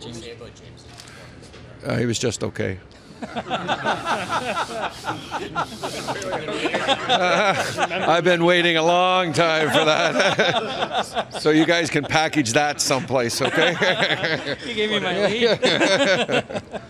James. say about James' Uh, he was just okay. I've been waiting a long time for that. so you guys can package that someplace, okay? You gave me my lead.